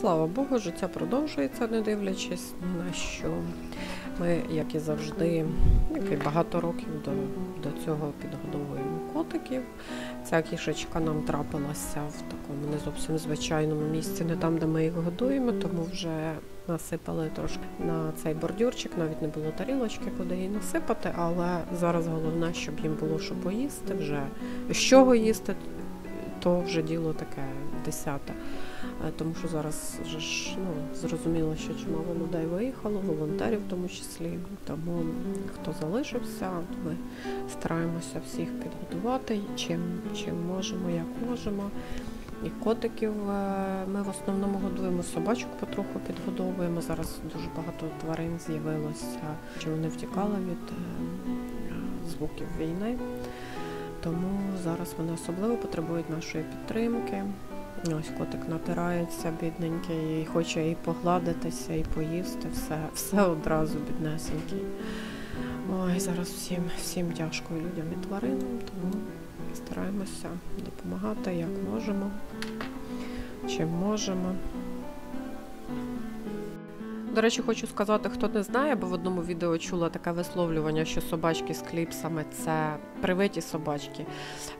Слава Богу, життя продовжується, не дивлячись ні на що. Ми, як і завжди, як і багато років до, до цього підгодовуємо котиків. Ця кішечка нам трапилася в такому не зовсім звичайному місці, не там, де ми їх годуємо, тому вже насипали трошки на цей бордюрчик, навіть не було тарілочки, куди її насипати, але зараз головне, щоб їм було що поїсти вже. З чого їсти, то вже діло таке десяте. Е, Тому що зараз вже ж ну, зрозуміло, що чимало людей виїхало, волонтерів в тому числі. Тому хто залишився, ми стараємося всіх підготувати, чим, чим можемо, як можемо. І котиків е, ми в основному годуємо собачок, потроху підгодовуємо. Зараз дуже багато тварин з'явилося, що вони втікали від е, звуків війни. Тому зараз вони особливо потребують нашої підтримки. Ось котик натирається, бідненький, і хоче і погладитися, і поїсти, все, все одразу біднесенький. Ой, зараз всім, всім тяжко людям і тваринам, тому стараємося допомагати як можемо, чим можемо. До речі, хочу сказати, хто не знає, бо в одному відео чула таке висловлювання, що собачки з кліпсами це привиті собачки.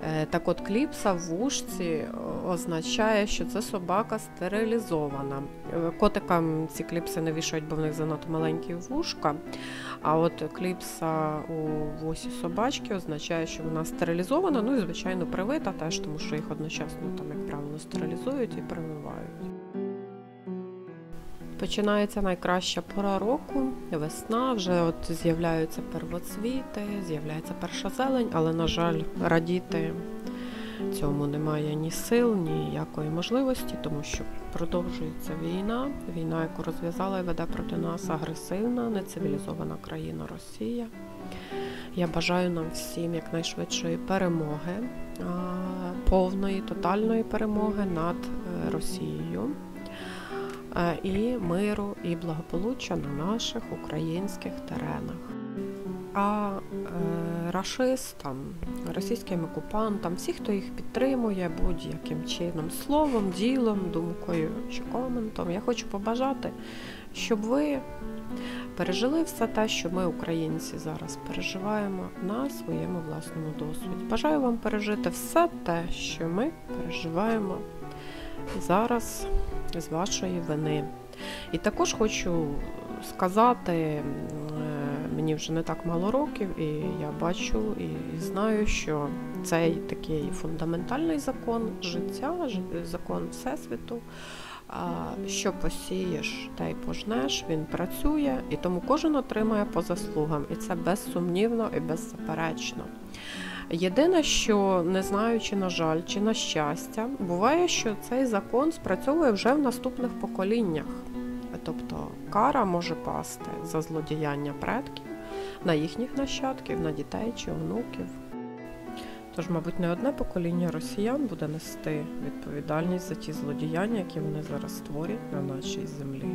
Е, Так от кліпса в вушці означає, що це собака стерилізована. Е, Котикам ці кліпси не вішають, бо в них занадто маленькі вушка. А от кліпса у вусі собачки означає, що вона стерилізована, ну і звичайно привита теж, тому що їх одночасно там, як правило, стерилізують і прививають. Починається найкраща пора року, весна, вже от з'являються первоцвіти, з'являється перша зелень, але, на жаль, радіти цьому немає ні сил, ні ніякої можливості, тому що продовжується війна. Війна, яку розв'язала і веде проти нас агресивна, нецивілізована країна Росія. Я бажаю нам всім якнайшвидшої перемоги, повної, тотальної перемоги над е, Росією і миру і благополуччя на наших українських теренах. А е, рашистам, російським окупантам, всі, хто їх підтримує будь-яким чином, словом, ділом, думкою чи коментом, я хочу побажати, щоб ви пережили все те, що ми, українці, зараз переживаємо на своєму власному досвіді. Бажаю вам пережити все те, що ми переживаємо зараз з вашої вини. І також хочу сказати, е, мені вже не так мало років, і я бачу і знаю, що цей такий фундаментальний закон життя, закон Всесвіту. Що посієш, те й пожнеш, він працює, і тому кожен отримує по заслугам, і це безсумнівно і беззаперечно. Єдине, що не знаю, чи на жаль, чи на щастя, буває, що цей закон спрацьовує вже в наступних поколіннях. Тобто кара може пасти за злодіяння предків на їхніх нащадків, на дітей чи онуків. Тож, мабуть, не одне покоління росіян буде нести відповідальність за ті злодіяння, які вони зараз створять на нашій землі.